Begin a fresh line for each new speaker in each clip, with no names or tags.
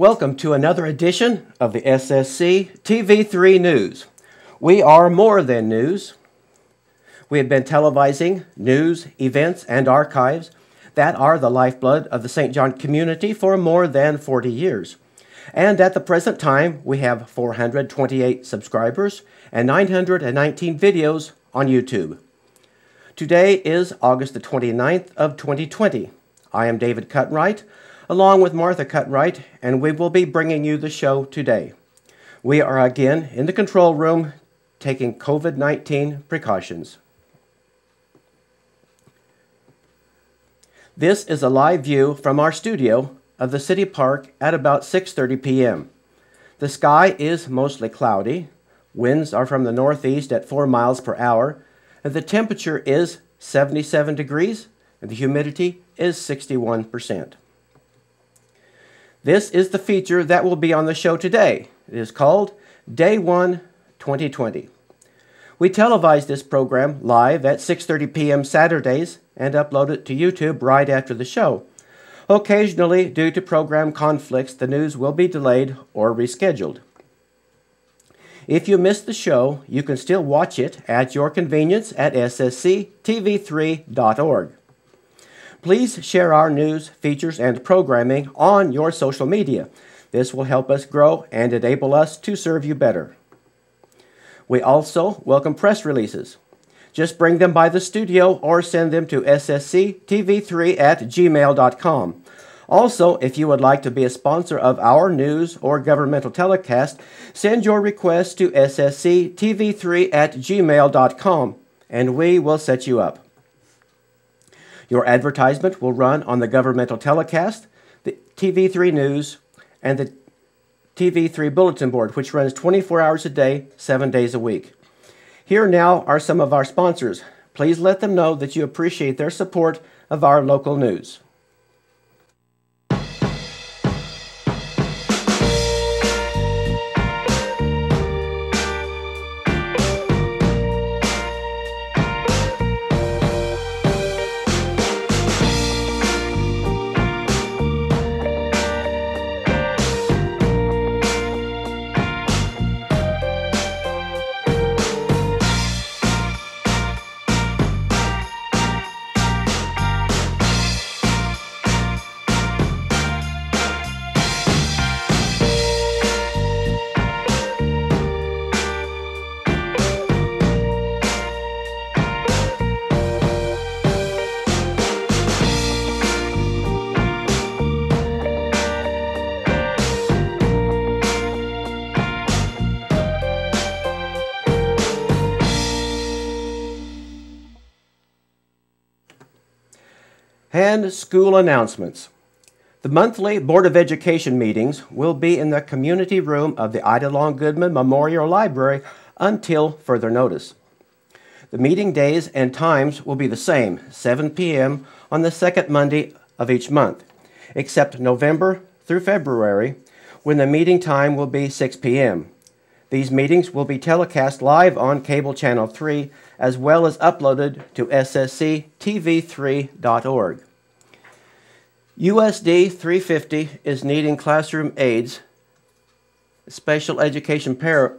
Welcome to another edition of the SSC TV3 News. We are more than news. We have been televising news, events, and archives that are the lifeblood of the St. John community for more than 40 years. And at the present time, we have 428 subscribers and 919 videos on YouTube. Today is August the 29th of 2020. I am David Cutright, along with Martha Cutright, and we will be bringing you the show today. We are again in the control room taking COVID 19 precautions. This is a live view from our studio of the city park at about 6:30 p.m. The sky is mostly cloudy. Winds are from the northeast at 4 miles per hour, and the temperature is 77 degrees and the humidity is 61%. This is the feature that will be on the show today. It is called Day 1 2020. We televise this program live at 6:30 p.m. Saturdays and upload it to YouTube right after the show. Occasionally, due to program conflicts, the news will be delayed or rescheduled. If you missed the show, you can still watch it at your convenience at ssctv3.org. Please share our news, features, and programming on your social media. This will help us grow and enable us to serve you better. We also welcome press releases. Just bring them by the studio or send them to ssctv3 at gmail.com. Also, if you would like to be a sponsor of our news or governmental telecast, send your request to ssctv3 at gmail.com and we will set you up. Your advertisement will run on the governmental telecast, the TV3 News, and the TV3 Bulletin Board, which runs 24 hours a day, 7 days a week. Here now are some of our sponsors. Please let them know that you appreciate their support of our local news. And school announcements. The monthly Board of Education meetings will be in the community room of the Ida Long Goodman Memorial Library until further notice. The meeting days and times will be the same, 7 p.m. on the second Monday of each month, except November through February, when the meeting time will be 6 p.m. These meetings will be telecast live on Cable Channel 3 as well as uploaded to ssctv3.org. USD 350 is needing classroom aides, special education para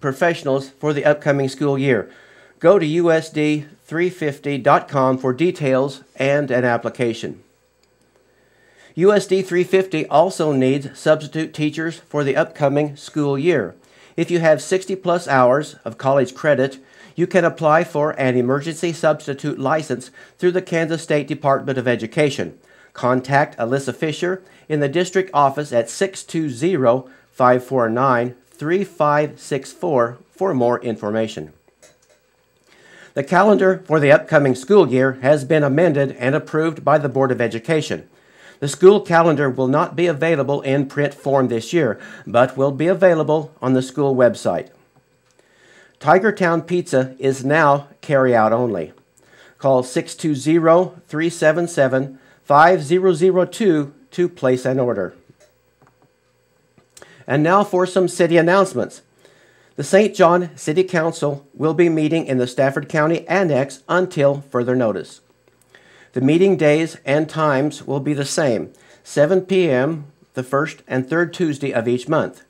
professionals for the upcoming school year. Go to USD350.com for details and an application. USD 350 also needs substitute teachers for the upcoming school year. If you have 60 plus hours of college credit, you can apply for an emergency substitute license through the Kansas State Department of Education. Contact Alyssa Fisher in the district office at 620 549 3564 for more information. The calendar for the upcoming school year has been amended and approved by the Board of Education. The school calendar will not be available in print form this year, but will be available on the school website. Tigertown Pizza is now carry out only. Call 620 377 5002 to place an order. And now for some city announcements. The St. John City Council will be meeting in the Stafford County Annex until further notice. The meeting days and times will be the same 7 p.m. the first and third Tuesday of each month.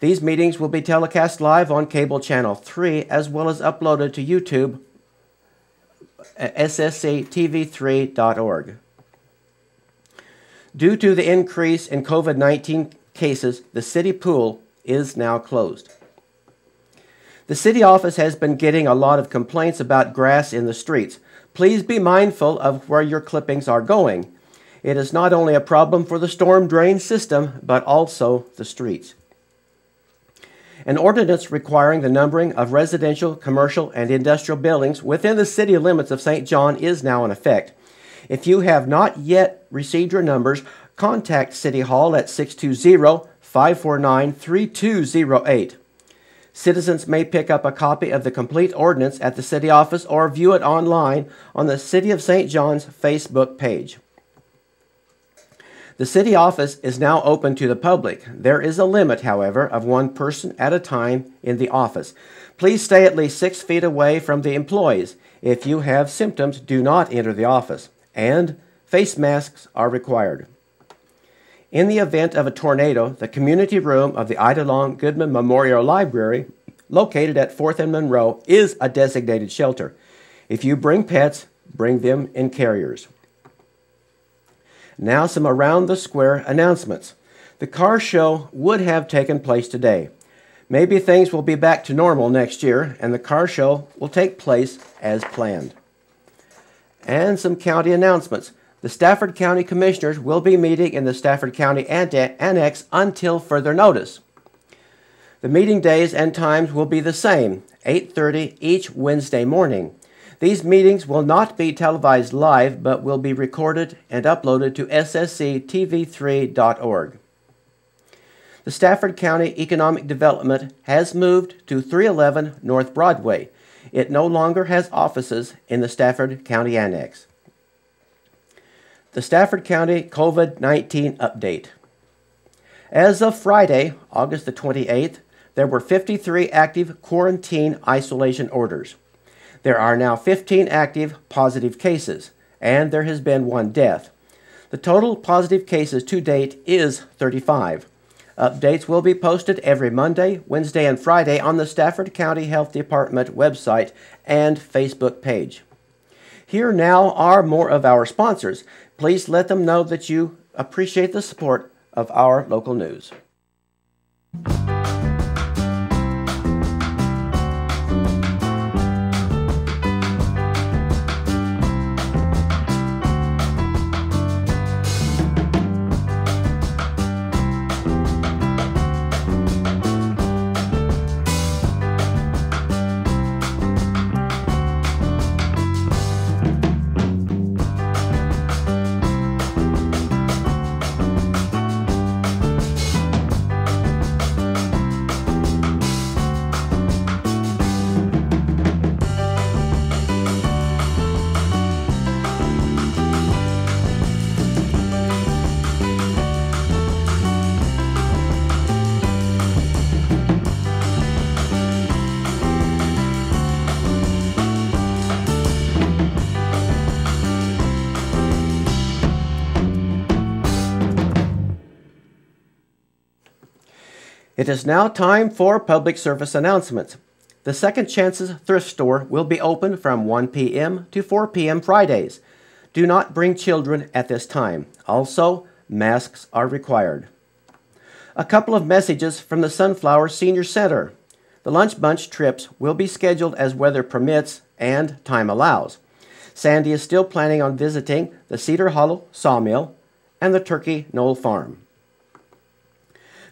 These meetings will be telecast live on cable channel 3 as well as uploaded to YouTube at ssctv3.org. Due to the increase in COVID 19 cases, the city pool is now closed. The city office has been getting a lot of complaints about grass in the streets. Please be mindful of where your clippings are going. It is not only a problem for the storm drain system, but also the streets. An ordinance requiring the numbering of residential, commercial, and industrial buildings within the city limits of St. John is now in effect. If you have not yet received your numbers, contact City Hall at 620 549 3208. Citizens may pick up a copy of the complete ordinance at the city office or view it online on the City of St. John's Facebook page. The city office is now open to the public. There is a limit, however, of one person at a time in the office. Please stay at least six feet away from the employees. If you have symptoms, do not enter the office. And face masks are required. In the event of a tornado, the community room of the Ida Long Goodman Memorial Library, located at 4th and Monroe, is a designated shelter. If you bring pets, bring them in carriers. Now, some around the square announcements. The car show would have taken place today. Maybe things will be back to normal next year and the car show will take place as planned. And some county announcements. The Stafford County Commissioners will be meeting in the Stafford County Annex until further notice. The meeting days and times will be the same, 8:30 each Wednesday morning. These meetings will not be televised live, but will be recorded and uploaded to ssctv3.org. The Stafford County Economic Development has moved to 311 North Broadway. It no longer has offices in the Stafford County Annex. The Stafford County COVID 19 update. As of Friday, August the 28th, there were 53 active quarantine isolation orders. There are now 15 active positive cases, and there has been one death. The total positive cases to date is 35. Updates will be posted every Monday, Wednesday, and Friday on the Stafford County Health Department website and Facebook page. Here now are more of our sponsors. Please let them know that you appreciate the support of our local news. It is now time for public service announcements. The Second Chances Thrift Store will be open from 1 p.m. to 4 p.m. Fridays. Do not bring children at this time. Also, masks are required. A couple of messages from the Sunflower Senior Center. The Lunch Bunch trips will be scheduled as weather permits and time allows. Sandy is still planning on visiting the Cedar Hollow Sawmill and the Turkey Knoll Farm.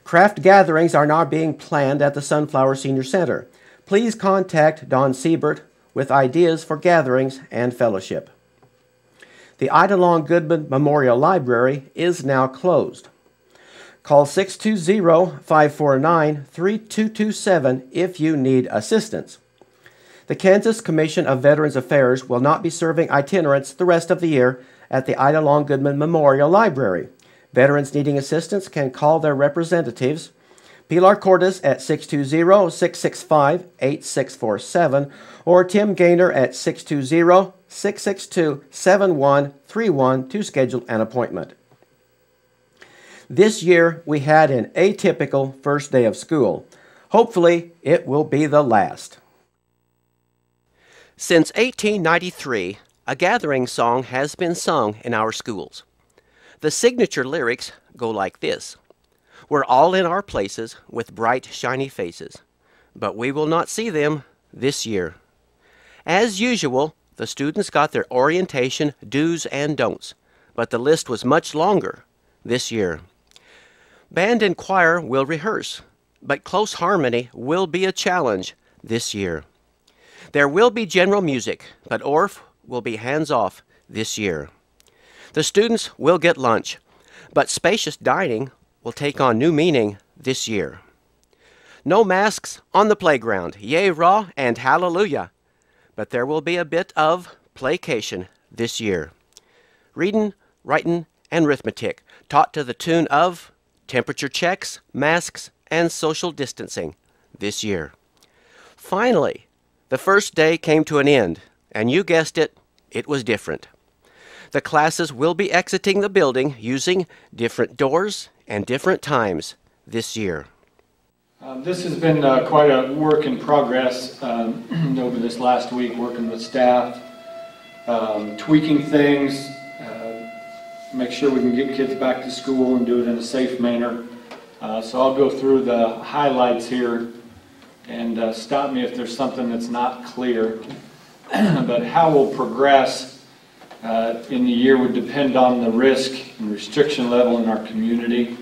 Craft gatherings are now being planned at the Sunflower Senior Center. Please contact Don Siebert with ideas for gatherings and fellowship. The Ida Long Goodman Memorial Library is now closed. Call 620 549 3227 if you need assistance. The Kansas Commission of Veterans Affairs will not be serving itinerants the rest of the year at the Ida Long Goodman Memorial Library. Veterans needing assistance can call their representatives. Pilar Cordes at 620-665-8647 or Tim Gaynor at 620-662-7131 to schedule an appointment. This year we had an atypical first day of school. Hopefully, it will be the last. Since 1893, a gathering song has been sung in our schools. The signature lyrics go like this We're all in our places with bright, shiny faces, but we will not see them this year. As usual, the students got their orientation do's and don'ts, but the list was much longer this year. Band and choir will rehearse, but close harmony will be a challenge this year. There will be general music, but Orff will be hands off this year. The students will get lunch, but spacious dining will take on new meaning this year. No masks on the playground, yea, raw, and hallelujah. But there will be a bit of placation this year. Reading, writing, and arithmetic taught to the tune of temperature checks, masks, and social distancing this year. Finally, the first day came to an end, and you guessed it, it was different. The classes will be exiting the building using different doors and different times this year.
Um, this has been uh, quite a work in progress um, over this last week, working with staff, um, tweaking things, uh, make sure we can get kids back to school and do it in a safe manner. Uh, so I'll go through the highlights here and uh, stop me if there's something that's not clear. but how we'll progress uh, in the year would depend on the risk and restriction level in our community.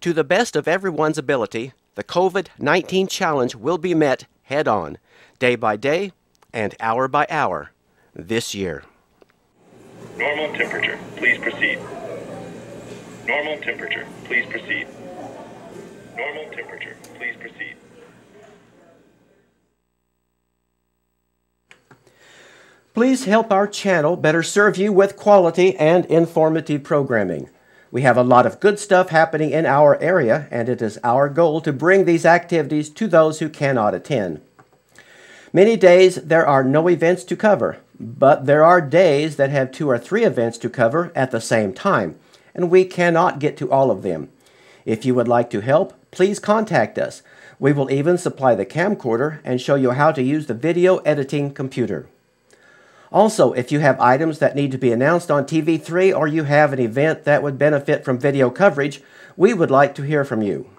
To the best of everyone's ability, the COVID 19 challenge will be met head on, day by day and hour by hour this year.
Normal temperature, please proceed. Normal temperature, please proceed. Normal temperature, please proceed.
Please help our channel better serve you with quality and informative programming. We have a lot of good stuff happening in our area, and it is our goal to bring these activities to those who cannot attend. Many days there are no events to cover, but there are days that have two or three events to cover at the same time, and we cannot get to all of them. If you would like to help, please contact us. We will even supply the camcorder and show you how to use the video editing computer. Also, if you have items that need to be announced on TV3 or you have an event that would benefit from video coverage, we would like to hear from you.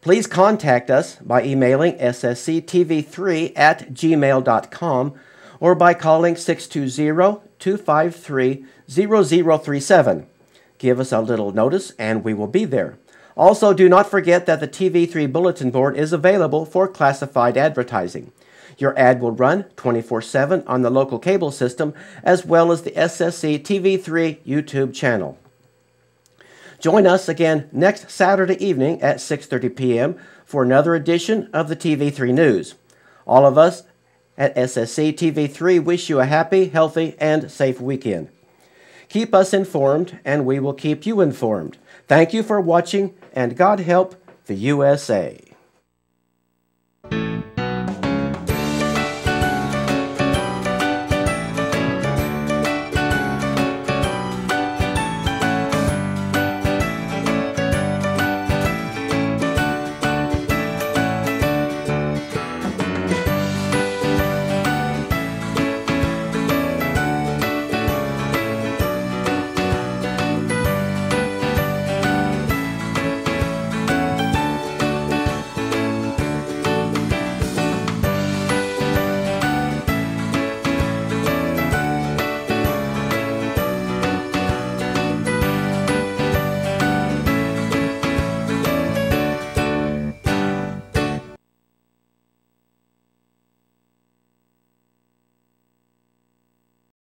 Please contact us by emailing ssctv3 at gmail.com or by calling 620-253-0037. Give us a little notice and we will be there. Also, do not forget that the TV3 bulletin board is available for classified advertising. Your ad will run 24 7 on the local cable system as well as the SSC TV3 YouTube channel. Join us again next Saturday evening at 6:30 p.m. for another edition of the TV3 News. All of us at SSC TV3 wish you a happy, healthy, and safe weekend. Keep us informed, and we will keep you informed. Thank you for watching, and God help the USA.